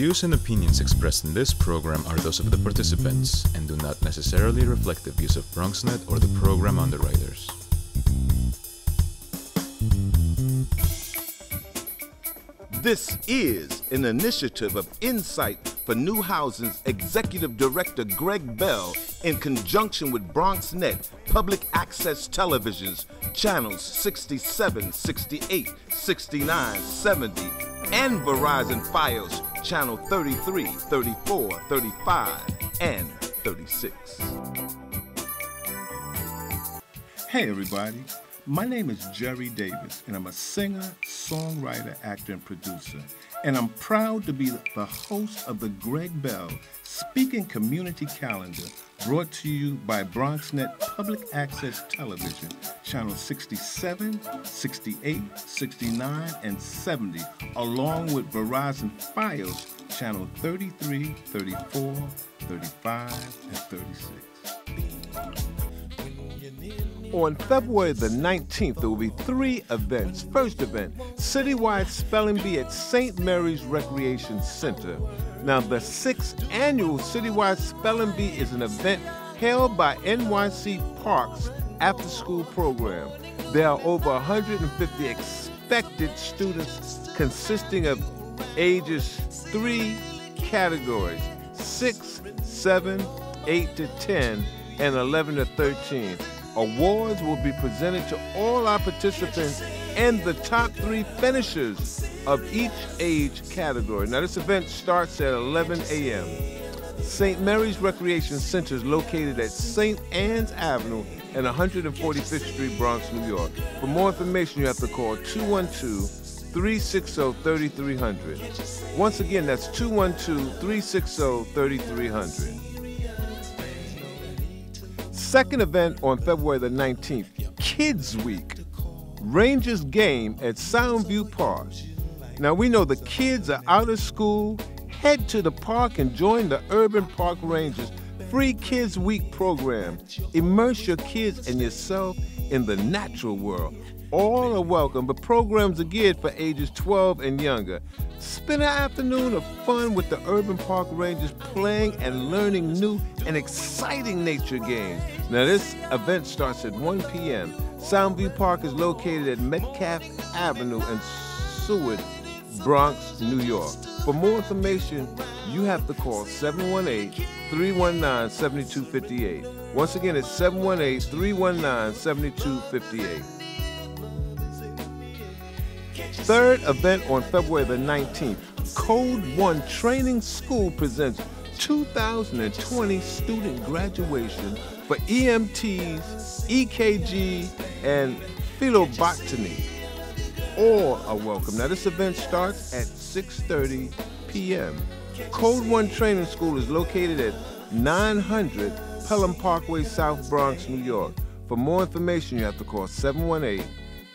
views and opinions expressed in this program are those of the participants and do not necessarily reflect the views of BronxNet or the program underwriters. This is an initiative of Insight for New Housing's Executive Director Greg Bell in conjunction with BronxNet Public Access Television's channels 67, 68, 69, 70, and Verizon Fios channel 33, 34, 35, and 36. Hey, everybody. My name is Jerry Davis, and I'm a singer, songwriter, actor, and producer. And I'm proud to be the host of the Greg Bell Speaking Community Calendar, brought to you by BronxNet Public Access Television, channel 67, 68, 69, and 70, along with Verizon Fios, channel 33, 34, 35, and 36. On February the 19th, there will be three events. First event, citywide spelling bee at St. Mary's Recreation Center. Now, the sixth annual citywide spelling bee is an event held by NYC Parks after school program. There are over 150 expected students consisting of ages three categories six, seven, eight to 10, and 11 to 13. Awards will be presented to all our participants and the top three finishers of each age category. Now, this event starts at 11 a.m. St. Mary's Recreation Center is located at St. Anne's Avenue and 145th Street, Bronx, New York. For more information, you have to call 212 360 3300. Once again, that's 212 360 3300. Second event on February the 19th, Kids Week. Rangers game at Soundview Park. Now we know the kids are out of school. Head to the park and join the Urban Park Rangers Free Kids Week program. Immerse your kids and yourself in the natural world. All are welcome, but programs are geared for ages 12 and younger. Spend an afternoon of fun with the Urban Park Rangers playing and learning new and exciting nature games. Now, this event starts at 1 p.m. Soundview Park is located at Metcalf Avenue in Seward, Bronx, New York. For more information, you have to call 718 319 7258. Once again, it's 718 319 7258. Third event on February the 19th, Code 1 Training School presents 2020 student graduation for EMTs, EKG, and phlebotomy. All are welcome. Now this event starts at 6:30 p.m. Code 1 Training School is located at 900 Pelham Parkway, South Bronx, New York. For more information, you have to call 718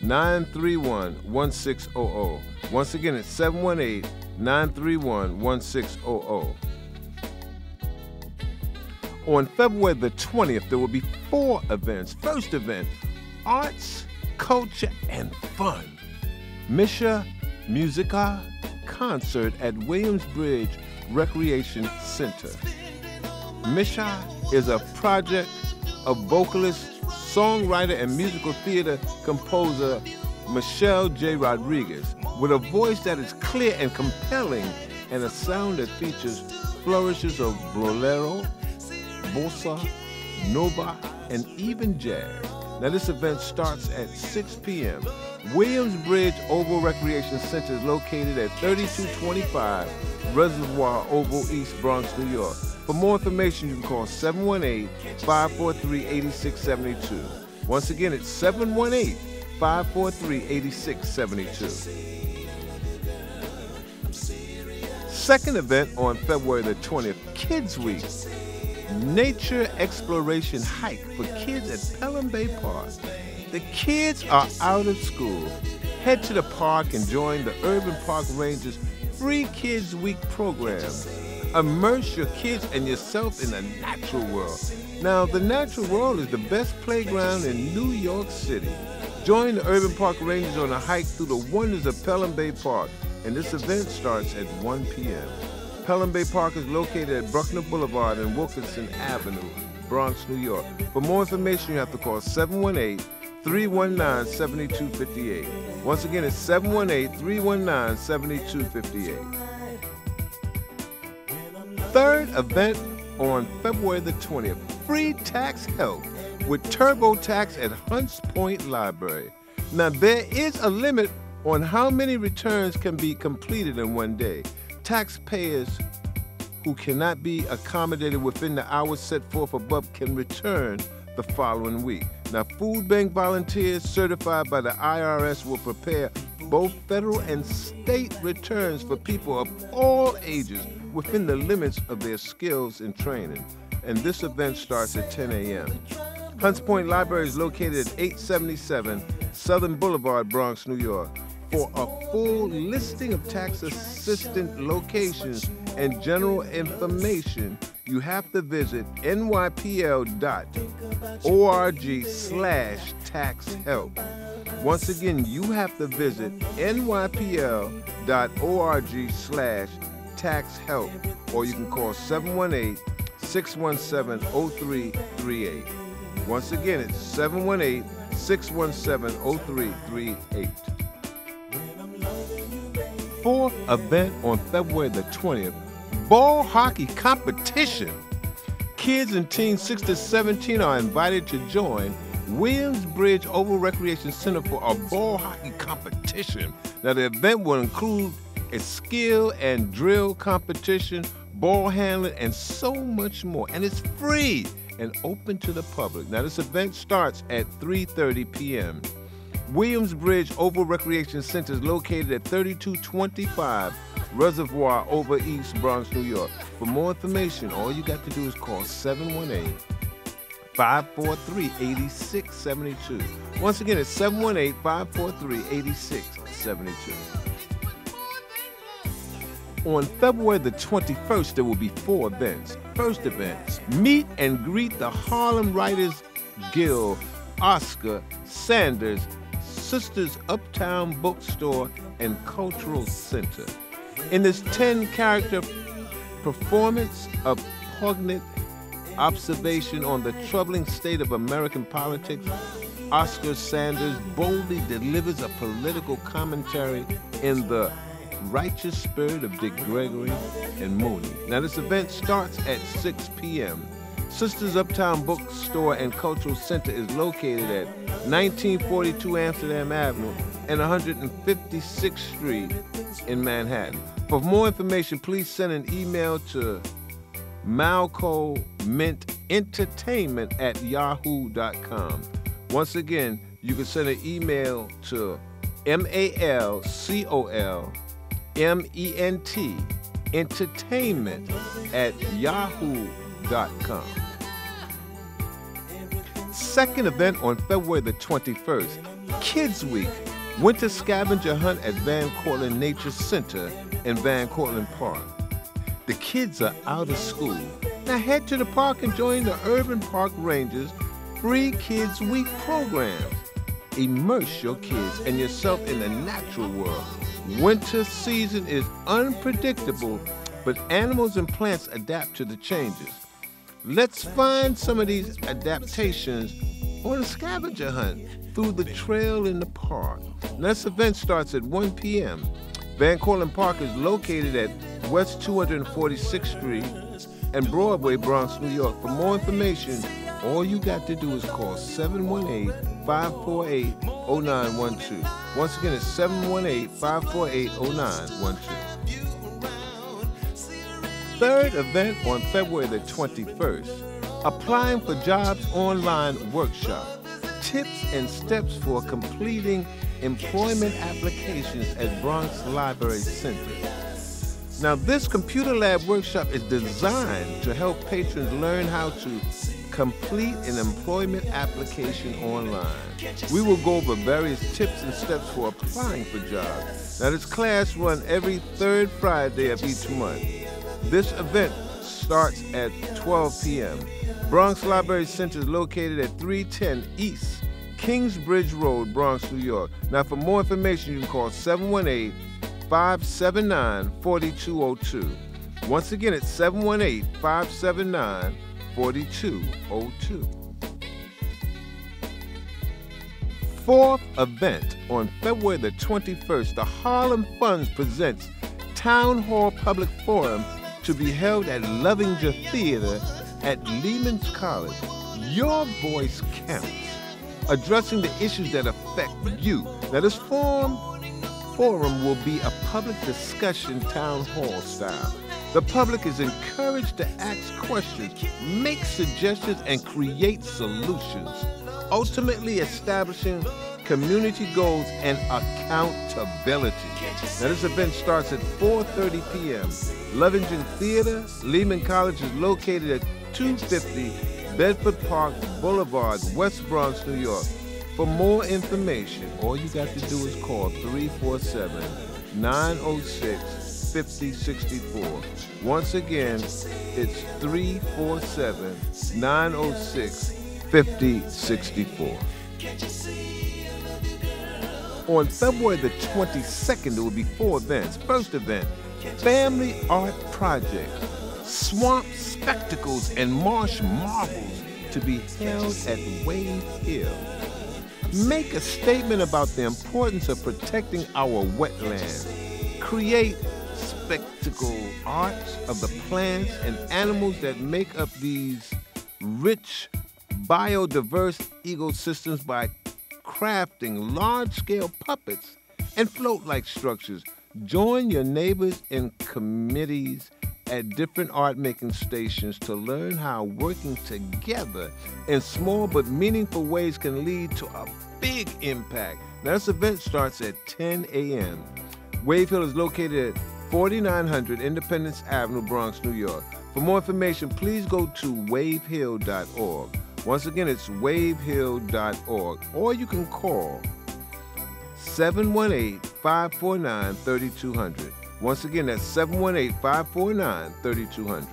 931 1600. Once again, it's 718 931 1600. On February the 20th, there will be four events. First event, arts, culture, and fun. Misha Musica concert at Williamsbridge Recreation Center. Misha is a project of vocalist, songwriter, and musical theater composer Michelle J. Rodriguez with a voice that is clear and compelling and a sound that features flourishes of bolero, bossa, nova, and even jazz. Now, this event starts at 6 p.m. Williamsbridge Oval Recreation Center is located at 3225 Reservoir Oval, East Bronx, New York. For more information, you can call 718 543 8672. Once again, it's 718 543 8672. Second event on February the 20th, Kids Week. Nature exploration hike for kids at Pelham Bay Park. The kids are out of school. Head to the park and join the Urban Park Rangers Free Kids Week program. Immerse your kids and yourself in the natural world. Now, the natural world is the best playground in New York City. Join the Urban Park Rangers on a hike through the wonders of Pelham Bay Park, and this event starts at 1 p.m. Pelham Bay Park is located at Bruckner Boulevard and Wilkinson Avenue, Bronx, New York. For more information, you have to call 718 319 7258. Once again, it's 718 319 7258. Third event on February the 20th free tax help with TurboTax at Hunts Point Library. Now, there is a limit on how many returns can be completed in one day. Taxpayers who cannot be accommodated within the hours set forth above can return the following week. Now, food bank volunteers certified by the IRS will prepare both federal and state returns for people of all ages within the limits of their skills and training. And this event starts at 10 a.m. Hunts Point Library is located at 877 Southern Boulevard, Bronx, New York. For a full listing of tax assistant locations and general information, you have to visit nypl.org slash tax help. Once again, you have to visit nypl.org slash tax help, or you can call 718 617 0338. Once again, it's 718 617 0338. Fourth event on February the 20th ball hockey competition. Kids and teens 6 to 17 are invited to join Williamsbridge Oval Recreation Center for a ball hockey competition. Now, the event will include a skill and drill competition, ball handling, and so much more. And it's free and open to the public. Now, this event starts at 3:30 p.m. Williamsbridge Oval Recreation Center is located at 3225 Reservoir Oval East Bronx, New York. For more information, all you got to do is call 718 543 8672. Once again, it's 718 543 8672. On February the 21st, there will be four events. First event, meet and greet the Harlem Writers Guild, Oscar Sanders, Sisters Uptown Bookstore and Cultural Center. In this 10 character performance of poignant observation on the troubling state of American politics, Oscar Sanders boldly delivers a political commentary in the righteous spirit of Dick Gregory and Mooney. Now, this event starts at 6 p.m. Sisters Uptown Bookstore and Cultural Center is located at 1942 Amsterdam Avenue and 156th Street in Manhattan. For more information, please send an email to malcolmintentertainment at yahoo.com. Once again, you can send an email to M-A-L-C-O-L M-E-N-T entertainment at yahoo.com. Second event on February the 21st, Kids Week, Winter Scavenger Hunt at Van Cortlandt Nature Center in Van Cortlandt Park. The kids are out of school. Now head to the park and join the Urban Park Rangers Free Kids Week programs. Immerse your kids and yourself in the natural world. Winter season is unpredictable, but animals and plants adapt to the changes. Let's find some of these adaptations on a scavenger hunt through the trail in the park. This event starts at 1 p.m. Van Cortlandt Park is located at West 246th Street and Broadway, Bronx, New York. For more information, all you got to do is call 718 548 0912. Once again, it's 718 548 0912. Third event on February the 21st Applying for Jobs Online Workshop Tips and Steps for Completing employment applications at Bronx Library Center. Now, this computer lab workshop is designed to help patrons learn how to complete an employment application online. We will go over various tips and steps for applying for jobs. Now, this class runs every third Friday of each month. This event starts at 12 p.m. Bronx Library Center is located at 310 East Kingsbridge Road, Bronx, New York. Now, for more information, you can call 718 579 4202. Once again, it's 718 579 4202. Fourth event on February the 21st, the Harlem Funds presents Town Hall Public Forum to be held at Lovinger Theater at Lehman's College. Your voice counts, addressing the issues that affect you. Now, this forum, forum will be a public discussion town hall style. The public is encouraged to ask questions, make suggestions, and create solutions, ultimately establishing community goals and accountability. Now, this event starts at 4.30 p.m. Lovinger Theater, Lehman College is located at 250 Bedford Park Boulevard, West Bronx, New York. For more information, all you got to do is call 347 906 5064. Once again, it's 347 906 5064. On February the 22nd, there will be four events. First event, Family Art Project, Swamp Spectacles and Marsh Marbles to be held at Wave Hill. Make a statement about the importance of protecting our wetlands. Create spectacle arts of the plants and animals that make up these rich, biodiverse ecosystems by crafting large scale puppets and float like structures. Join your neighbors in committees at different art making stations to learn how working together in small but meaningful ways can lead to a big impact. Now, this event starts at 10 a.m. Wave Hill is located at 4900 Independence Avenue, Bronx, New York. For more information, please go to wavehill.org. Once again, it's wavehill.org, or you can call 718 549 3200. Once again, that's 718 549 3200.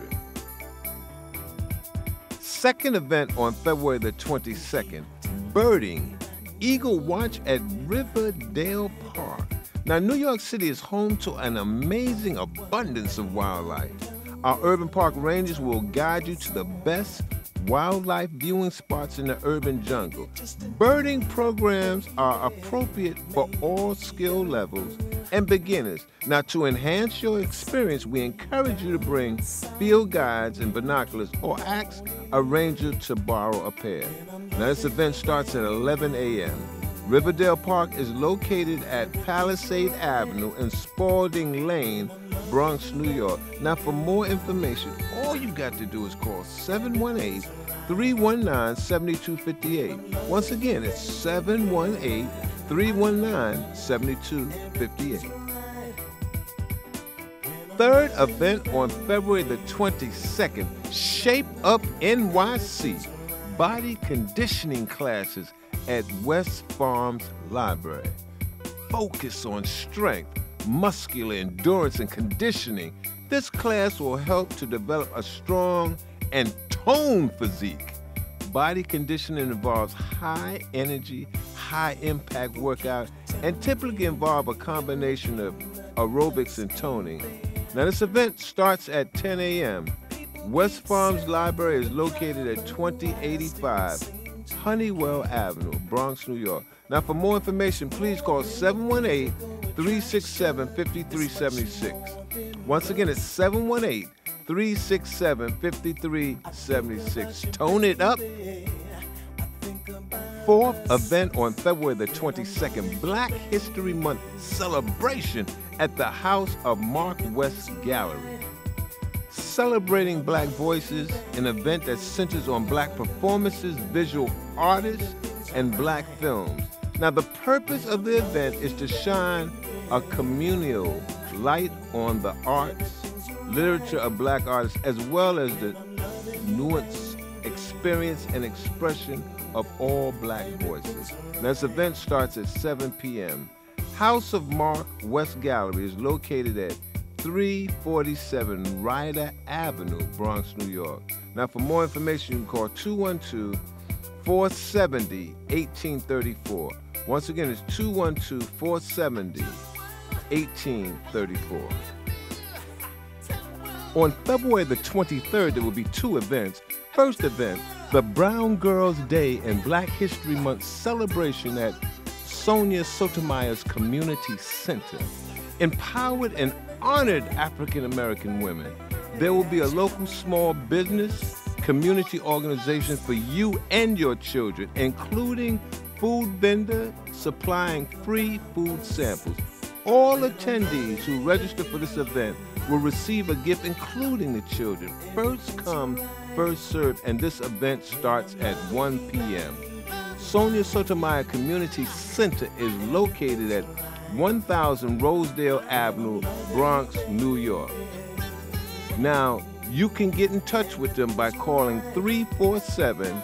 Second event on February the 22nd Birding Eagle Watch at Riverdale Park. Now, New York City is home to an amazing abundance of wildlife. Our urban park rangers will guide you to the best wildlife viewing spots in the urban jungle. Birding programs are appropriate for all skill levels and beginners. Now, to enhance your experience, we encourage you to bring field guides and binoculars or ask a ranger to borrow a pair. Now, this event starts at 11 a.m. Riverdale Park is located at Palisade Avenue and Spalding Lane, Bronx, New York. Now, for more information, all you got to do is call 718 319 7258. Once again, it's 718 319 7258. Third event on February the 22nd Shape Up NYC Body Conditioning Classes at West Farms Library. Focus on strength, muscular endurance, and conditioning. This class will help to develop a strong and toned physique. Body conditioning involves high energy, high impact workout and typically involve a combination of aerobics and toning. Now, this event starts at 10 a.m. West Farms Library is located at 2085 Honeywell Avenue, Bronx, New York. Now, for more information, please call 718 367 5376. Once again, it's 718 367 5376. Tone it up. Fourth event on February the 22nd, Black History Month celebration at the House of Mark West Gallery. Celebrating Black Voices, an event that centers on black performances, visual artists, and black films. Now, the purpose of the event is to shine a communal light on the arts, literature of black artists, as well as the nuance, experience, and expression of all black voices. Now, this event starts at 7 p.m. House of Mark West Gallery is located at 347 Ryder Avenue, Bronx, New York. Now, for more information, you can call 212 470 1834. Once again, it's 212 470 1834. On February the 23rd, there will be two events. First event, the Brown Girls Day and Black History Month celebration at Sonia Sotomayor's Community Center. Empowered and honored African American women. There will be a local small business, community organization for you and your children, including food vendor supplying free food samples. All attendees who register for this event will receive a gift, including the children. First come, first served, and this event starts at 1 p.m. Sonia Sotomayor Community Center is located at 1000 Rosedale Avenue, Bronx, New York. Now, you can get in touch with them by calling 347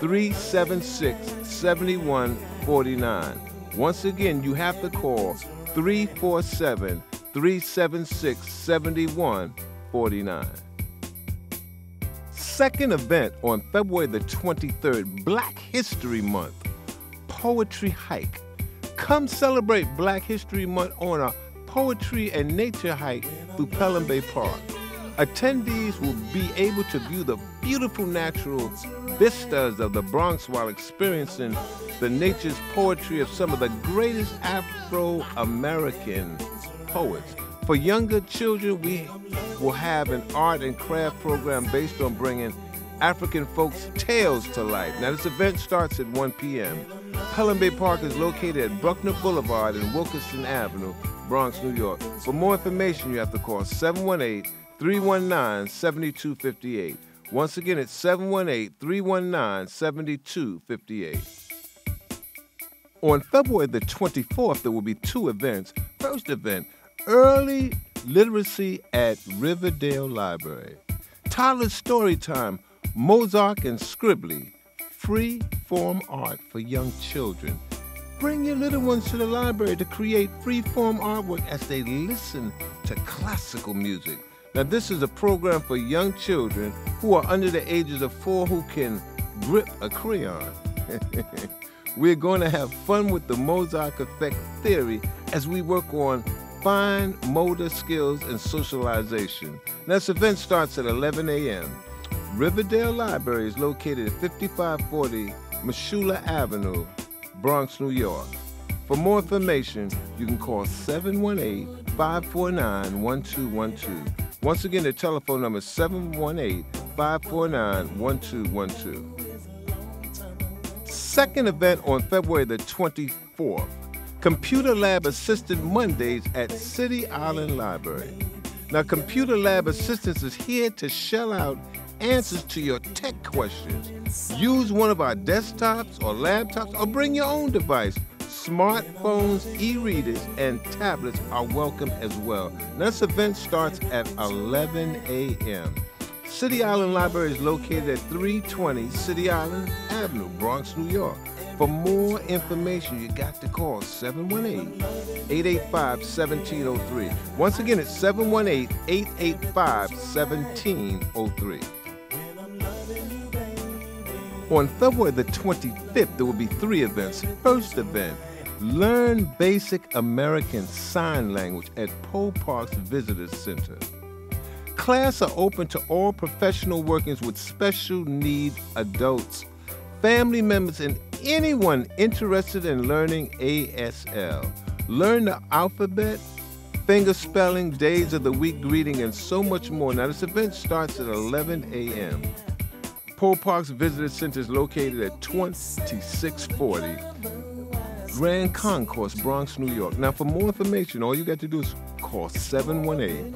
376 7149. Once again, you have to call 347 376 7149. Second event on February the 23rd, Black History Month, Poetry Hike. Come celebrate Black History Month on a poetry and nature hike through Pelham Bay Park. Attendees will be able to view the beautiful natural vistas of the Bronx while experiencing the nature's poetry of some of the greatest Afro American poets. For younger children, we will have an art and craft program based on bringing African folks' tales to life. Now, this event starts at 1 p.m. Pelham Bay Park is located at Bruckner Boulevard and Wilkinson Avenue, Bronx, New York. For more information, you have to call 718 319 7258. Once again, it's 718 319 7258. On February the 24th, there will be two events. First event, early literacy at Riverdale Library. Tyler's Story Time, Mozart and Scribbly, free form art for young children. Bring your little ones to the library to create free form artwork as they listen to classical music. Now, this is a program for young children who are under the ages of four who can grip a crayon. We're going to have fun with the Mozart effect theory as we work on fine motor skills and socialization. Now, this event starts at 11 a.m. Riverdale Library is located at 5540 Mosholu Avenue, Bronx, New York. For more information, you can call 718 549 1212. Once again, the telephone number is 718 549 1212. Second event on February the 24th. Computer Lab Assistant Mondays at City Island Library. Now, Computer Lab Assistance is here to shell out answers to your tech questions. Use one of our desktops or laptops or bring your own device. Smartphones, e readers, and tablets are welcome as well. This event starts at 11 a.m. City Island Library is located at 320 City Island Avenue, Bronx, New York. For more information, you got to call 718 885 1703. Once again, it's 718 885 1703. On February the 25th, there will be three events. First event, Learn Basic American Sign Language at Poe Parks Visitor Center. Class are open to all professional workers with special need adults, family members, and anyone interested in learning ASL. Learn the alphabet, finger spelling, days of the week greeting, and so much more. Now, this event starts at 11 a.m. Poe Parks Visitor Center is located at 2640 Grand Concourse, Bronx, New York. Now, for more information, all you got to do is call 718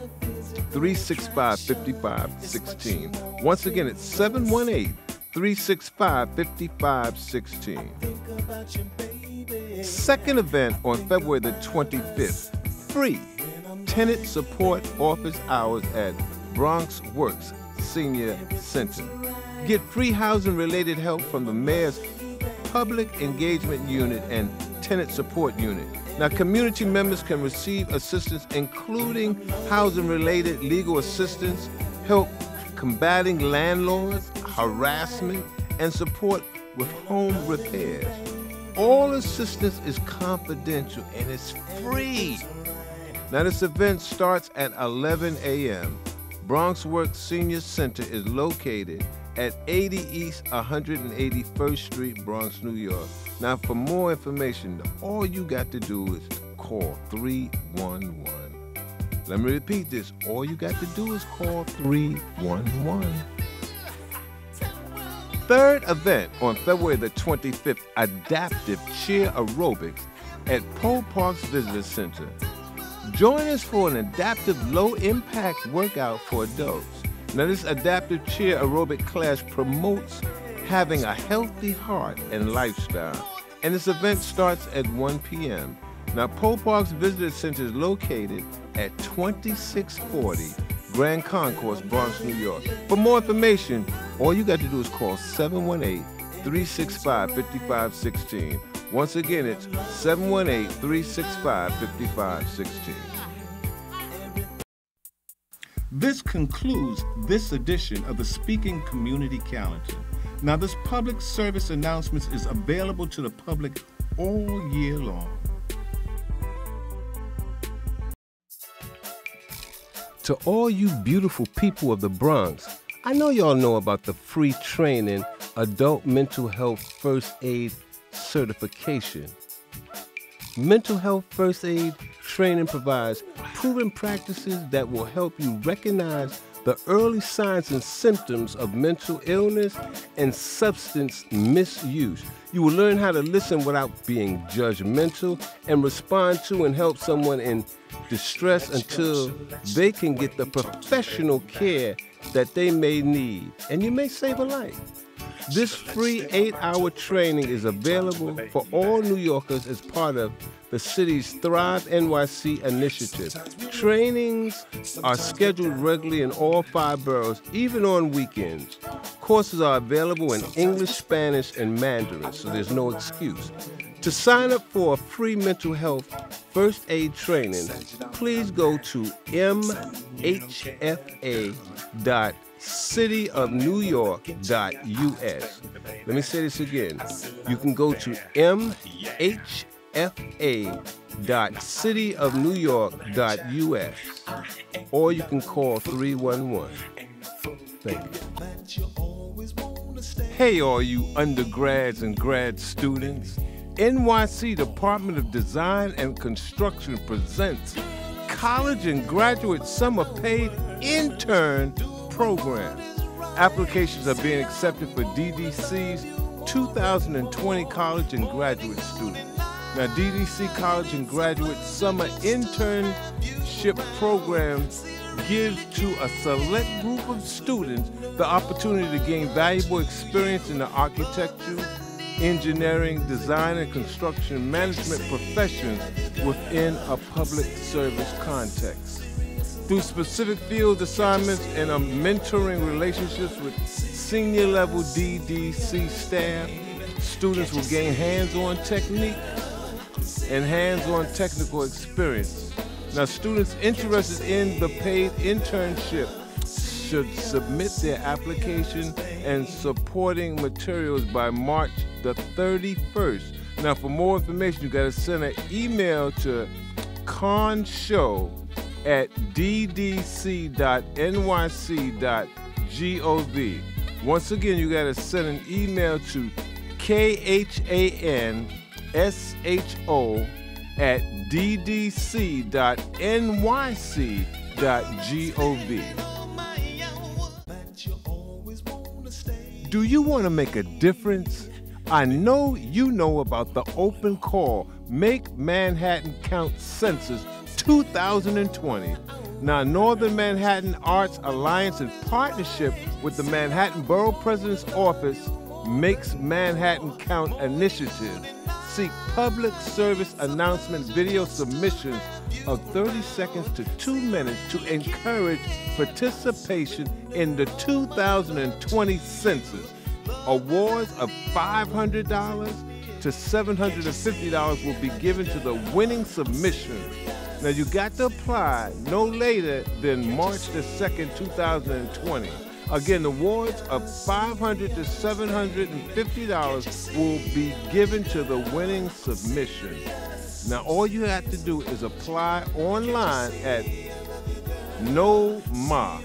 365 5516. Once again, it's 718 365 5516. Second event on February the 25th free tenant support office hours at Bronx Works Senior Center. Get free housing related help from the mayor's public engagement unit and tenant support unit. Now, community members can receive assistance, including housing related legal assistance, help combating landlords, harassment, and support with home repairs. All assistance is confidential and it's free. Now, this event starts at 11 a.m. Bronx Works Senior Center is located at 80 East 181st Street, Bronx, New York. Now, for more information, all you got to do is call 311. Let me repeat this. All you got to do is call 311. Third event on February the 25th, Adaptive Cheer Aerobics at Poe Parks Visitor Center. Join us for an adaptive low impact workout for adults. Now, this adaptive cheer aerobic class promotes having a healthy heart and lifestyle. And this event starts at 1 p.m. Now, Poe Parks Visitor Center is located at 2640 Grand Concourse, Bronx, New York. For more information, all you got to do is call 718 365 5516. Once again, it's 718 365 5516. This concludes this edition of the Speaking Community Calendar. Now, this public service announcement is available to the public all year long. To all you beautiful people of the Bronx, I know y'all know about the free training Adult Mental Health First Aid Certification. Mental health first aid training provides proven practices that will help you recognize the early signs and symptoms of mental illness and substance misuse. You will learn how to listen without being judgmental and respond to and help someone in distress until they can get the professional care that they may need, and you may save a life. This free eight hour training is available for all New Yorkers as part of the city's Thrive NYC initiative. Trainings are scheduled regularly in all five boroughs, even on weekends. Courses are available in English, Spanish, and Mandarin, so there's no excuse. To sign up for a free mental health first aid training, please go to mhfa.cityofnewyork.us. Let me say this again. You can go to mhfa.cityofnewyork.us or you can call 311. Thank you. Hey, all you undergrads and grad students. NYC Department of Design and Construction presents College and Graduate Summer Paid Intern Program. Applications are being accepted for DDC's 2020 college and graduate students. Now, DDC College and Graduate Summer Internship Program gives to a select group of students the opportunity to gain valuable experience in the architecture, engineering, design, and construction management professions within a public service context. Through specific field assignments and a mentoring relationships with senior level DDC staff, students will gain hands on technique and hands on technical experience. Now, students interested in the paid internship should submit their application and supporting materials by March the 31st. Now, for more information, you got to send an email to conshow at ddc.nyc.gov. Once again, you got to send an email to khansho at ddc.nyc.gov. Do you want to make a difference? I know you know about the open call Make Manhattan Count Census 2020. Now, Northern Manhattan Arts Alliance, in partnership with the Manhattan Borough President's Office, Makes Manhattan Count initiative, seek public service announcement video submissions of 30 seconds to two minutes to encourage participation in the 2020 census. Awards of $500 to $750 will be given to the winning submission. Now you got to apply no later than March the 2nd, 2020. Again, the awards of 500 to $750 will be given to the winning submission. Now, all you have to do is apply online at NOMA,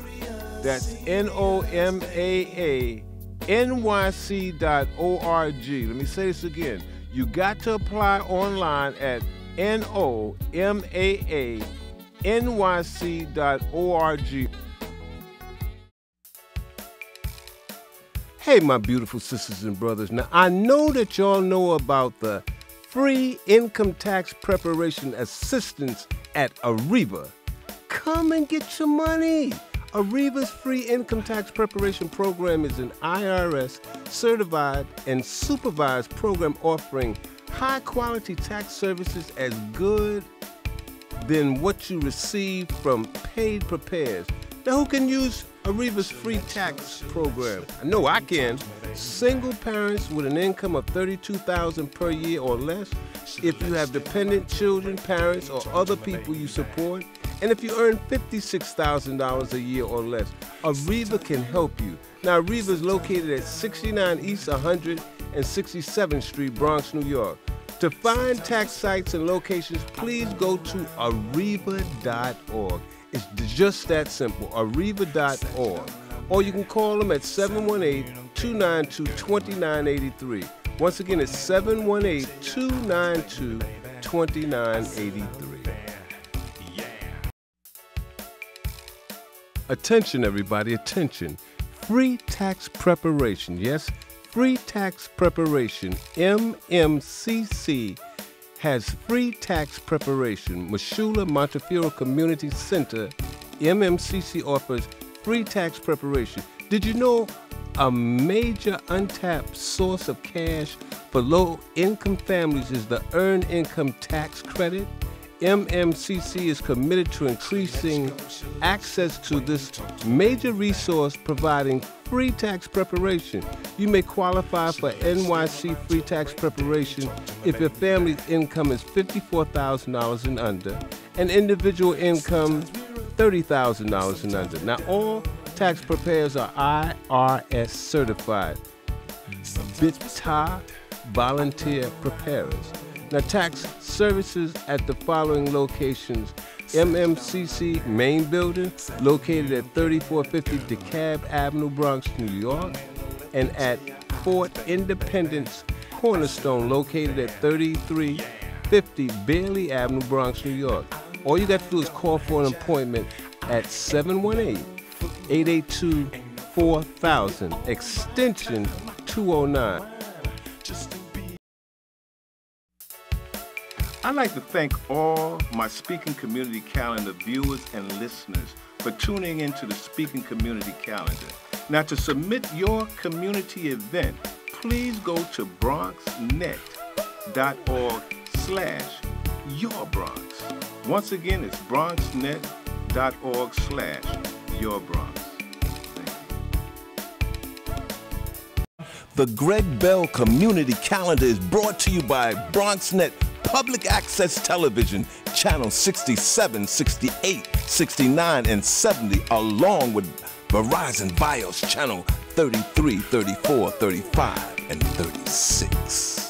That's N O M A A NYC.org. Let me say this again. You got to apply online at N O M A A NYC.org. Hey, my beautiful sisters and brothers. Now, I know that y'all know about the free income tax preparation assistance at Ariva. Come and get your money. Ariva's free income tax preparation program is an IRS certified and supervised program offering high quality tax services as good than what you receive from paid preparers. Now, who can use Ariva's free tax program? I know I can. Single parents with an income of 32000 per year or less, if you have dependent children, parents, or other people you support, and if you earn $56,000 a year or less, Ariva can help you. Now, Ariva is located at 69 East 167th Street, Bronx, New York. To find tax sites and locations, please go to ariva.org. It's just that simple, ariva.org. Or you can call them at 718 292 2983. Once again, it's 718 292 2983. Attention, everybody, attention. Free tax preparation. Yes, free tax preparation. MMCC has free tax preparation. Mosholu Montefiore Community Center, MMCC offers free tax preparation. Did you know a major untapped source of cash for low income families is the Earned Income Tax Credit? MMCC is committed to increasing access to this major resource providing free tax preparation. You may qualify for NYC free tax preparation if your family's income is $54,000 and under and individual income $30,000 and under. Now, all tax preparers are IRS certified. VITA volunteer preparers. Now, tax services at the following locations MMCC main building, located at 3450 DeKalb Avenue, Bronx, New York, and at Fort Independence Cornerstone, located at 3350 Bailey Avenue, Bronx, New York. All you got to do is call for an appointment at 718 882 4000, extension 209. I'd like to thank all my Speaking Community Calendar viewers and listeners for tuning into the Speaking Community Calendar. Now, to submit your community event, please go to bronxnet.org slash your Bronx. Once again, it's bronxnet.org slash your Bronx. The Greg Bell Community Calendar is brought to you by BronxNet Public Access Television, Channel 67, 68, 69, and 70, along with Verizon Fios Channel 33, 34, 35, and 36.